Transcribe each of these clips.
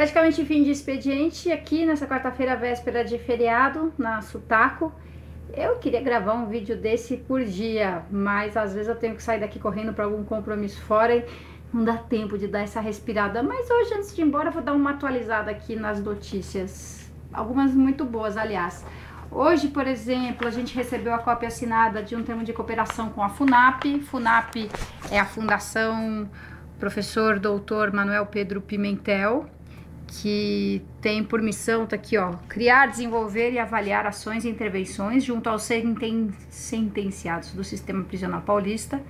Praticamente fim de expediente aqui nessa quarta-feira, véspera de feriado, na Sutaco. Eu queria gravar um vídeo desse por dia, mas às vezes eu tenho que sair daqui correndo para algum compromisso fora e não dá tempo de dar essa respirada. Mas hoje, antes de ir embora, eu vou dar uma atualizada aqui nas notícias. Algumas muito boas, aliás. Hoje, por exemplo, a gente recebeu a cópia assinada de um termo de cooperação com a FUNAP. FUNAP é a Fundação Professor Doutor Manuel Pedro Pimentel, que tem por missão, tá aqui, ó, criar, desenvolver e avaliar ações e intervenções junto aos senten sentenciados do sistema prisional paulista,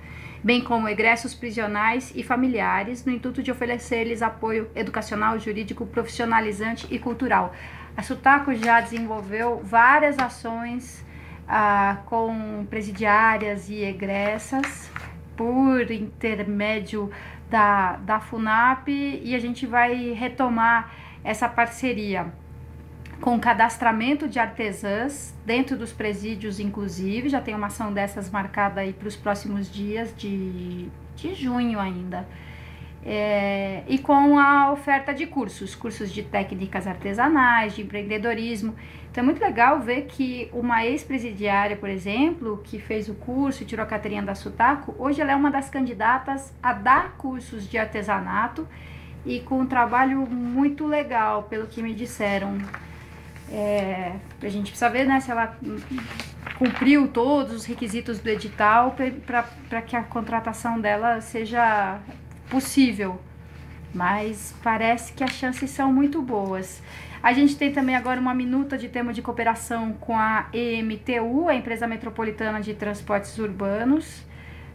bem como egressos prisionais e familiares, no intuito de oferecer-lhes apoio educacional, jurídico, profissionalizante e cultural. A Sutaco já desenvolveu várias ações ah, com presidiárias e egressas por intermédio da, da FUNAP e a gente vai retomar essa parceria com cadastramento de artesãs dentro dos presídios, inclusive. Já tem uma ação dessas marcada aí para os próximos dias de, de junho ainda. É, e com a oferta de cursos, cursos de técnicas artesanais, de empreendedorismo. Então é muito legal ver que uma ex-presidiária, por exemplo, que fez o curso e tirou a carteirinha da Sutaco, hoje ela é uma das candidatas a dar cursos de artesanato e com um trabalho muito legal, pelo que me disseram. É, a gente precisa ver né, se ela cumpriu todos os requisitos do edital para que a contratação dela seja possível, mas parece que as chances são muito boas. A gente tem também agora uma minuta de tema de cooperação com a EMTU, a Empresa Metropolitana de Transportes Urbanos.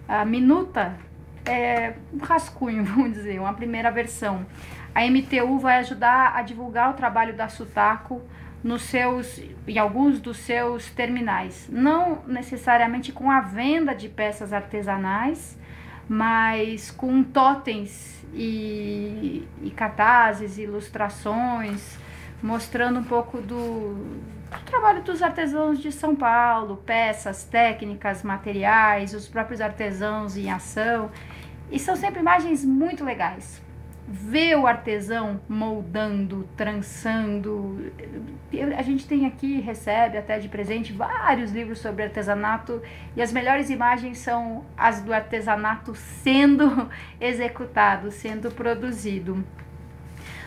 A minuta é um rascunho, vamos dizer, uma primeira versão. A MTU vai ajudar a divulgar o trabalho da Sutaco nos seus e alguns dos seus terminais, não necessariamente com a venda de peças artesanais, mas com totens e, e cartazes, ilustrações, mostrando um pouco do, do, trabalho dos artesãos de São Paulo, peças, técnicas, materiais, os próprios artesãos em ação. E são sempre imagens muito legais ver o artesão moldando, trançando. A gente tem aqui, recebe até de presente vários livros sobre artesanato e as melhores imagens são as do artesanato sendo executado, sendo produzido.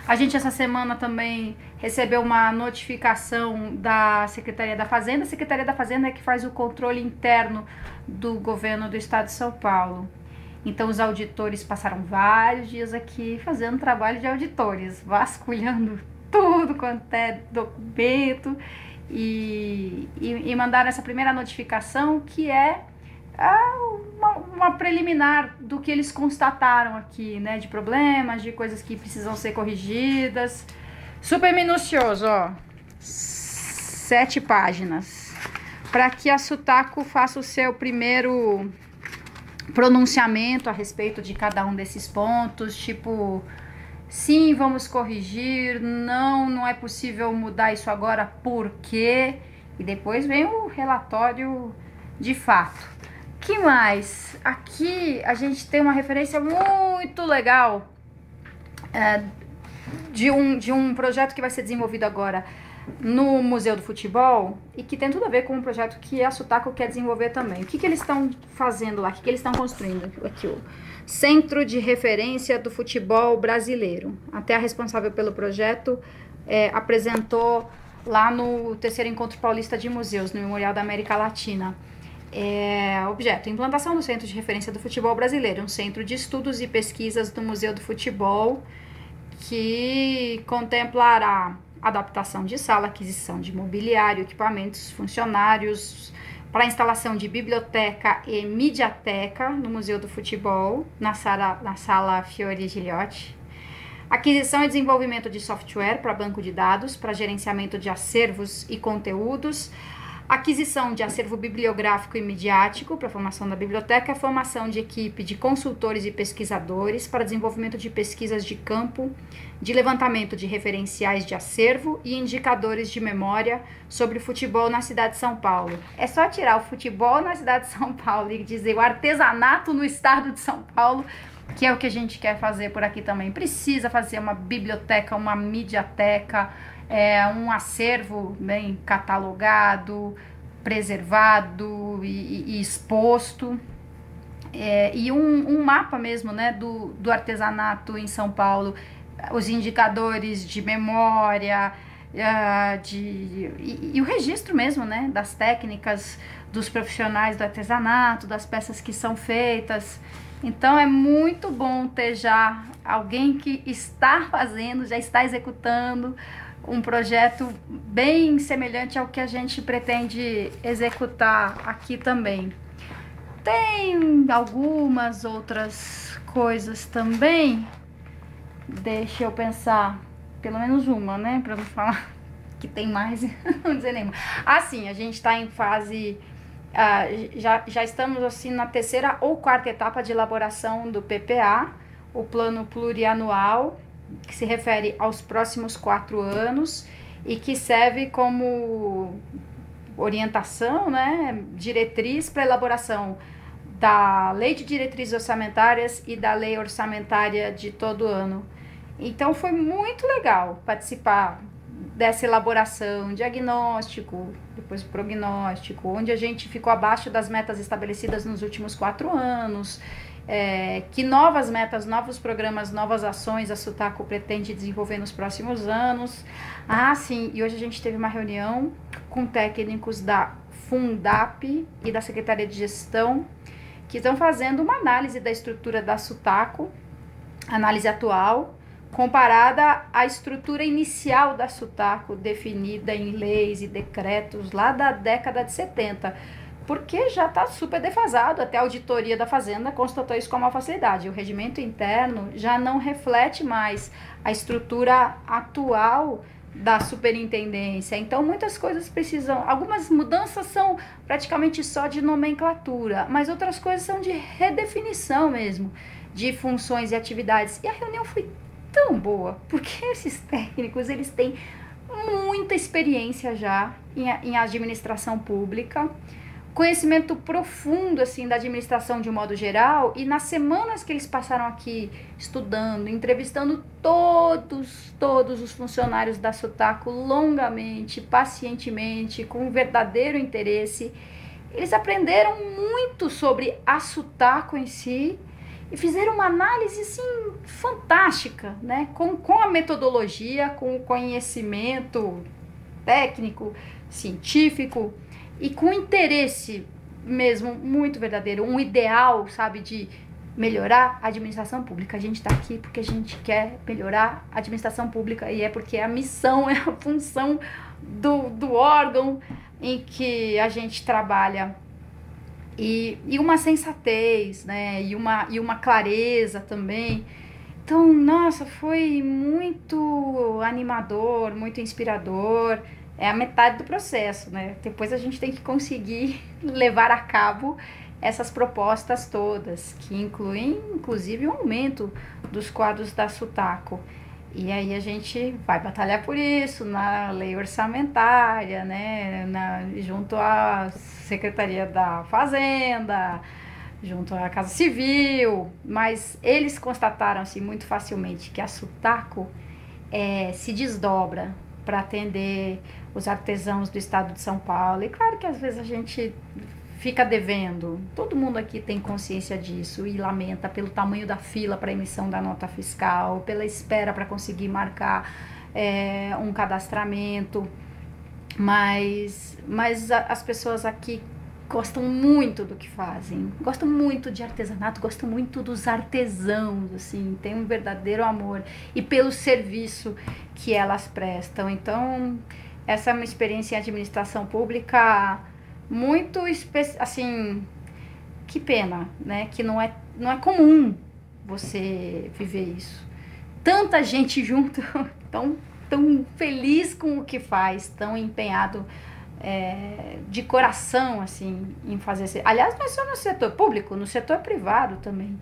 A gente essa semana também recebeu uma notificação da Secretaria da Fazenda. A Secretaria da Fazenda é que faz o controle interno do governo do estado de São Paulo. Então, os auditores passaram vários dias aqui fazendo trabalho de auditores, vasculhando tudo quanto é documento e, e, e mandaram essa primeira notificação que é uma, uma, preliminar do que eles constataram aqui, né? De problemas, de coisas que precisam ser corrigidas. Super minucioso, ó. Sete páginas. Para que a Sutaco faça o seu primeiro pronunciamento a respeito de cada um desses pontos, tipo, sim, vamos corrigir, não, não é possível mudar isso agora, por quê? E depois vem o relatório de fato. Que mais? Aqui a gente tem uma referência muito legal é, de, um, de um projeto que vai ser desenvolvido agora no Museu do Futebol e que tem tudo a ver com um projeto que a Sutaco quer desenvolver também. O que, que eles estão fazendo lá? O que, que eles estão construindo? Aqui, o Centro de Referência do Futebol Brasileiro. Até a responsável pelo projeto é, apresentou lá no terceiro encontro paulista de museus, no Memorial da América Latina. É, objeto: implantação do Centro de Referência do Futebol Brasileiro, um centro de estudos e pesquisas do Museu do Futebol que contemplará adaptação de sala, aquisição de mobiliário, equipamentos, funcionários, para instalação de biblioteca e mediateca no Museu do Futebol, na sala, na sala Fiore Gilhote. Aquisição e desenvolvimento de software para banco de dados, para gerenciamento de acervos e conteúdos, aquisição de acervo bibliográfico e midiático para a formação da biblioteca, formação de equipe de consultores e pesquisadores para desenvolvimento de pesquisas de campo, de levantamento de referenciais de acervo e indicadores de memória sobre o futebol na cidade de São Paulo. É só tirar o futebol na cidade de São Paulo e dizer o artesanato no estado de São Paulo que é o que a gente quer fazer por aqui também. Precisa fazer uma biblioteca, uma mediateca, é, um acervo bem catalogado, preservado e, e exposto. É, e um, um, mapa mesmo né, do, do artesanato em São Paulo, os indicadores de memória, uh, de, e, e, o registro mesmo né, das técnicas dos profissionais do artesanato, das peças que são feitas. Então é muito bom ter já alguém que está fazendo, já está executando um projeto bem semelhante ao que a gente pretende executar aqui também. Tem algumas outras coisas também. Deixa eu pensar, pelo menos uma, né, para não falar que tem mais, não dizer nenhuma. Assim, a gente está em fase Uh, já, já estamos assim na terceira ou quarta etapa de elaboração do PPA, o plano plurianual, que se refere aos próximos quatro anos e que serve como orientação, né, diretriz para elaboração da lei de diretrizes orçamentárias e da lei orçamentária de todo ano. Então foi muito legal participar dessa elaboração, diagnóstico, depois prognóstico, onde a gente ficou abaixo das metas estabelecidas nos últimos quatro anos, é, que novas metas, novos programas, novas ações a Sutaco pretende desenvolver nos próximos anos. Ah, sim, e hoje a gente teve uma reunião com técnicos da Fundap e da Secretaria de Gestão, que estão fazendo uma análise da estrutura da Sutaco, análise atual, comparada à estrutura inicial da Sutaco, definida em leis e decretos lá da década de 70, porque já está super defasado. Até a auditoria da Fazenda constatou isso com uma facilidade. O regimento interno já não reflete mais a estrutura atual da superintendência. Então, muitas coisas precisam. Algumas mudanças são praticamente só de nomenclatura, mas outras coisas são de redefinição mesmo de funções e atividades. E a reunião foi tão boa, porque esses técnicos, eles têm muita experiência já em, em administração pública, conhecimento profundo assim da administração de um modo geral e nas semanas que eles passaram aqui estudando, entrevistando todos, todos os funcionários da Sutaco longamente, pacientemente, com verdadeiro interesse, eles aprenderam muito sobre a Sutaco em si e fizeram uma análise assim fantástica, né? Com, com a metodologia, com o conhecimento técnico, científico e com interesse mesmo muito verdadeiro, um ideal, sabe, de melhorar a administração pública. A gente está aqui porque a gente quer melhorar a administração pública e é porque a missão, é a função do, do órgão em que a gente trabalha e, e uma sensatez, né? E uma, e uma clareza também. Então, nossa, foi muito animador, muito inspirador. É a metade do processo, né? Depois a gente tem que conseguir levar a cabo essas propostas todas, que incluem inclusive o um aumento dos quadros da Sutaco. E aí a gente vai batalhar por isso na lei orçamentária, né? Na, junto à Secretaria da Fazenda, junto à Casa Civil, mas eles constataram assim, muito facilmente que a Sutaco é, se desdobra para atender os artesãos do estado de São Paulo. E claro que às vezes a gente fica devendo. Todo mundo aqui tem consciência disso e lamenta pelo tamanho da fila para emissão da nota fiscal, pela espera para conseguir marcar é, um cadastramento. Mas, mas as pessoas aqui gostam muito do que fazem, gostam muito de artesanato, gostam muito dos artesãos, assim, tem um verdadeiro amor e pelo serviço que elas prestam. Então, essa é uma experiência em administração pública muito assim, que pena, né? Que não é, não é comum você viver isso. Tanta gente junto, tão, tão feliz com o que faz, tão empenhado é, de coração assim em fazer esse... aliás não é só no setor público no setor privado também.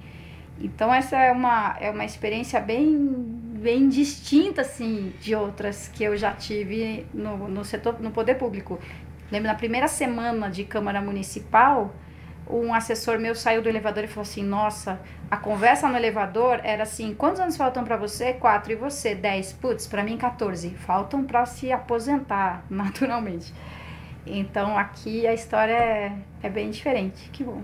Então essa é uma é uma experiência bem bem distinta assim de outras que eu já tive no, no setor no poder público. Lembro na primeira semana de câmara municipal um assessor meu saiu do elevador e falou assim nossa a conversa no elevador era assim quantos anos faltam para você? Quatro. E você? Dez. Putz para mim 14 faltam para se aposentar naturalmente. Então aqui a história é, é bem diferente. Que bom.